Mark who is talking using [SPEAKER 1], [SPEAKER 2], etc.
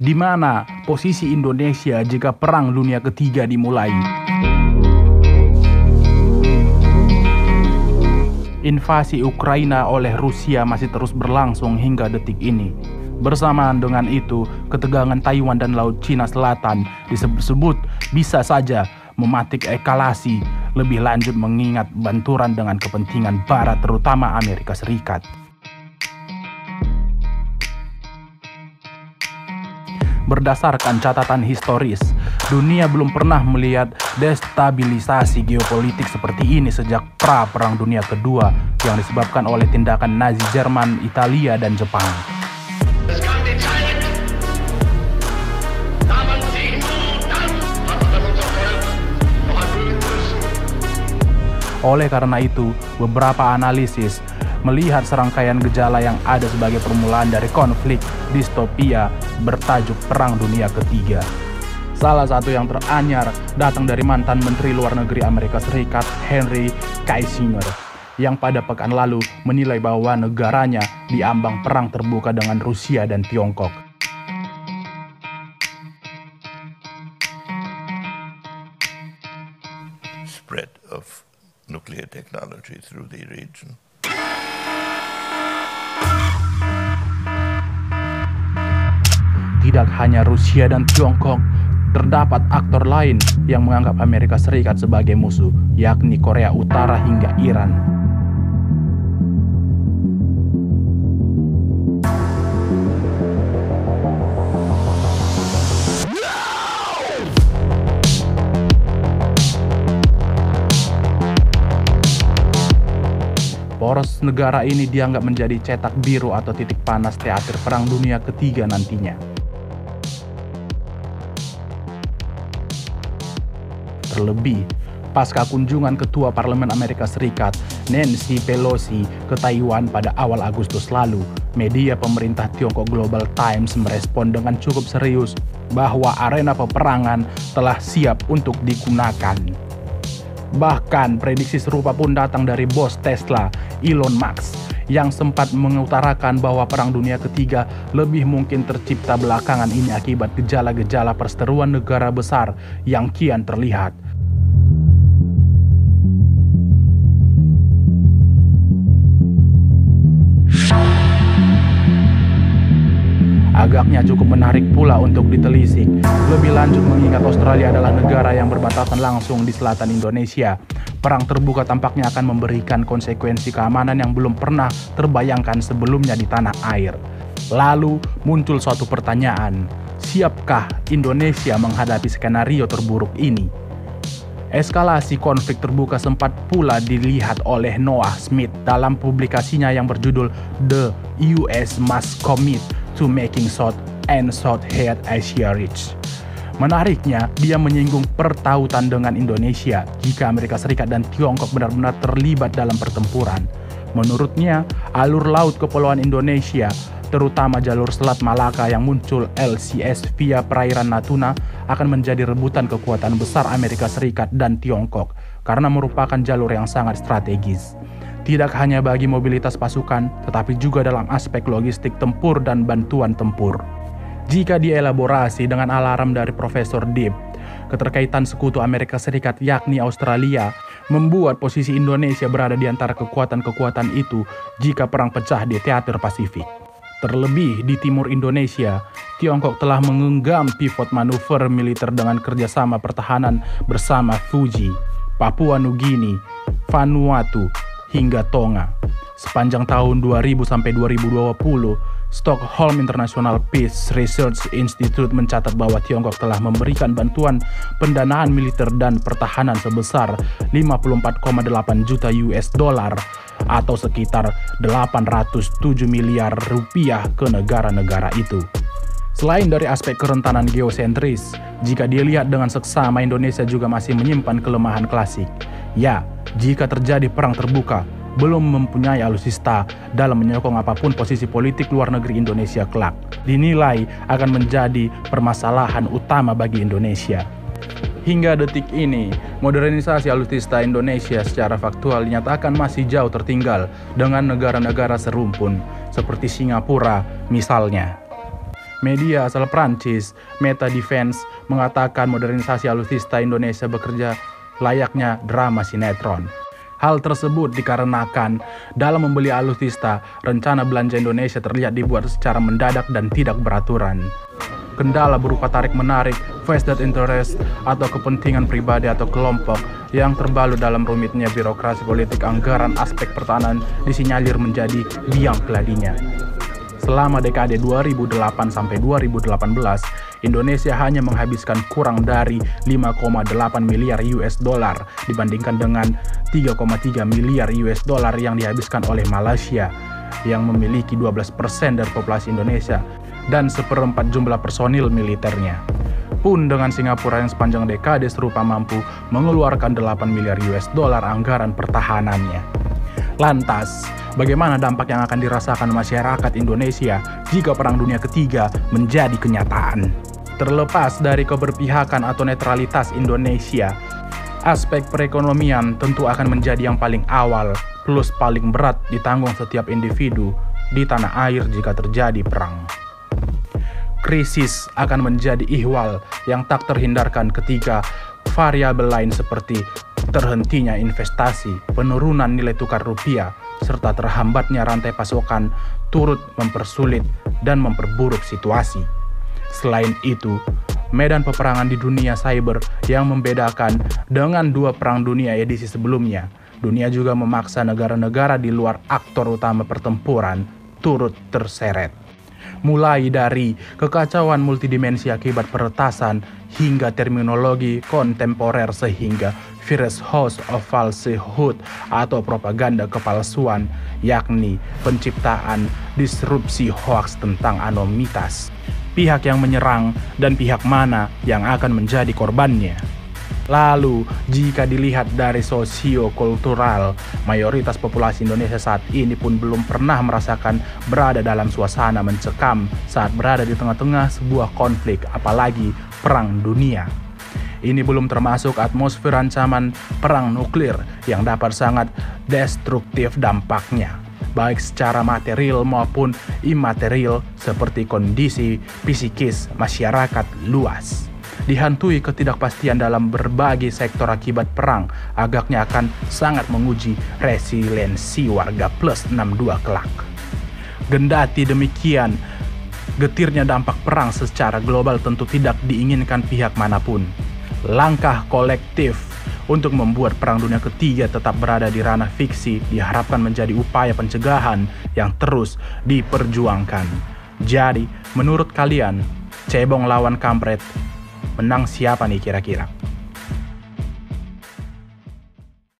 [SPEAKER 1] Di mana posisi Indonesia jika Perang Dunia Ketiga dimulai? Invasi Ukraina oleh Rusia masih terus berlangsung hingga detik ini. Bersamaan dengan itu, ketegangan Taiwan dan Laut Cina Selatan disebut-sebut bisa saja mematik eskalasi lebih lanjut mengingat benturan dengan kepentingan Barat terutama Amerika Serikat. Berdasarkan catatan historis, dunia belum pernah melihat destabilisasi geopolitik seperti ini sejak pra Perang Dunia Kedua yang disebabkan oleh tindakan Nazi Jerman, Italia, dan Jepang. Oleh karena itu, beberapa analisis melihat serangkaian gejala yang ada sebagai permulaan dari konflik distopia bertajuk Perang Dunia Ketiga. Salah satu yang teranyar datang dari mantan Menteri Luar Negeri Amerika Serikat Henry Kissinger yang pada pekan lalu menilai bahwa negaranya diambang perang terbuka dengan Rusia dan Tiongkok. Spread of nuclear technology through the region. Tidak hanya Rusia dan Tiongkok, terdapat aktor lain yang menganggap Amerika Serikat sebagai musuh, yakni Korea Utara hingga Iran. Poros negara ini dianggap menjadi cetak biru atau titik panas teater Perang Dunia Ketiga nantinya. Terlebih, pasca kunjungan Ketua Parlemen Amerika Serikat Nancy Pelosi ke Taiwan pada awal Agustus lalu, media pemerintah Tiongkok Global Times merespon dengan cukup serius bahwa arena peperangan telah siap untuk digunakan. Bahkan prediksi serupa pun datang dari bos Tesla, Elon Musk, yang sempat mengutarakan bahwa Perang Dunia Ketiga lebih mungkin tercipta belakangan ini akibat gejala-gejala perseteruan negara besar yang kian terlihat agaknya cukup menarik pula untuk ditelisik. Lebih lanjut mengingat Australia adalah negara yang berbatasan langsung di selatan Indonesia. Perang terbuka tampaknya akan memberikan konsekuensi keamanan yang belum pernah terbayangkan sebelumnya di tanah air. Lalu muncul suatu pertanyaan, siapkah Indonesia menghadapi skenario terburuk ini? Eskalasi konflik terbuka sempat pula dilihat oleh Noah Smith dalam publikasinya yang berjudul The US Must Commit to making South and South Head Asia rich. Menariknya, dia menyinggung pertautan dengan Indonesia jika Amerika Serikat dan Tiongkok benar-benar terlibat dalam pertempuran. Menurutnya, alur laut kepulauan Indonesia, terutama jalur Selat Malaka yang muncul LCS via perairan Natuna, akan menjadi rebutan kekuatan besar Amerika Serikat dan Tiongkok karena merupakan jalur yang sangat strategis tidak hanya bagi mobilitas pasukan, tetapi juga dalam aspek logistik tempur dan bantuan tempur. Jika dielaborasi dengan alarm dari Profesor Deep, keterkaitan sekutu Amerika Serikat yakni Australia membuat posisi Indonesia berada di antara kekuatan-kekuatan itu jika perang pecah di teater Pasifik. Terlebih di timur Indonesia, Tiongkok telah mengenggam pivot manuver militer dengan kerjasama pertahanan bersama Fuji, Papua Nugini, Vanuatu, hingga Tonga. Sepanjang tahun 2000 sampai 2020, Stockholm International Peace Research Institute mencatat bahwa Tiongkok telah memberikan bantuan pendanaan militer dan pertahanan sebesar 54,8 juta US dollar atau sekitar 807 miliar rupiah ke negara-negara itu. Selain dari aspek kerentanan geosentris, jika dilihat dengan seksama Indonesia juga masih menyimpan kelemahan klasik. Ya, jika terjadi perang terbuka, belum mempunyai alusista dalam menyokong apa pun posisi politik luar negeri Indonesia kelak. Dinilai akan menjadi permasalahan utama bagi Indonesia. Hingga detik ini, modernisasi alutsista Indonesia secara faktual dinyatakan masih jauh tertinggal dengan negara-negara serumpun seperti Singapura misalnya. Media asal Prancis, Meta Defense, mengatakan modernisasi alutsista Indonesia bekerja layaknya drama sinetron. Hal tersebut dikarenakan dalam membeli alutsista, rencana belanja Indonesia terlihat dibuat secara mendadak dan tidak beraturan. Kendala berupa tarik-menarik, vested interest, atau kepentingan pribadi atau kelompok yang terbalut dalam rumitnya birokrasi politik anggaran aspek pertahanan disinyalir menjadi biang keladinya. Selama dekade 2008 sampai 2018, Indonesia hanya menghabiskan kurang dari 5,8 miliar US dollar dibandingkan dengan 3,3 miliar US dollar yang dihabiskan oleh Malaysia yang memiliki 12% dari populasi Indonesia dan seperempat jumlah personil militernya. Pun dengan Singapura yang sepanjang dekade serupa mampu mengeluarkan 8 miliar US dollar anggaran pertahanannya. Lantas, bagaimana dampak yang akan dirasakan masyarakat Indonesia jika Perang Dunia Ketiga menjadi kenyataan. Terlepas dari keberpihakan atau netralitas Indonesia, aspek perekonomian tentu akan menjadi yang paling awal plus paling berat ditanggung setiap individu di tanah air jika terjadi perang. Krisis akan menjadi ihwal yang tak terhindarkan ketika variabel lain seperti terhentinya investasi, penurunan nilai tukar rupiah, serta terhambatnya rantai pasokan turut mempersulit dan memperburuk situasi. Selain itu, medan peperangan di dunia cyber yang membedakan dengan dua perang dunia edisi sebelumnya. Dunia juga memaksa negara-negara di luar aktor utama pertempuran turut terseret mulai dari kekacauan multidimensi akibat peretasan hingga terminologi kontemporer sehingga virus host of falsehood atau propaganda kepalsuan yakni penciptaan disrupsi hoax tentang anomitas pihak yang menyerang dan pihak mana yang akan menjadi korbannya. Lalu, jika dilihat dari sosio-kultural, mayoritas populasi Indonesia saat ini pun belum pernah merasakan berada dalam suasana mencekam saat berada di tengah-tengah sebuah konflik, apalagi perang dunia. Ini belum termasuk atmosfer ancaman perang nuklir yang dapat sangat destruktif dampaknya, baik secara material maupun imaterial seperti kondisi psikis masyarakat luas dihantui ketidakpastian dalam berbagai sektor akibat perang, agaknya akan sangat menguji resiliensi warga plus 62 kelak. Gendati demikian, getirnya dampak perang secara global tentu tidak diinginkan pihak mana pun. Langkah kolektif untuk membuat Perang Dunia Ketiga tetap berada di ranah fiksi diharapkan menjadi upaya pencegahan yang terus diperjuangkan. Jadi, menurut kalian, cebong lawan kampret menang siapa nih kira-kira?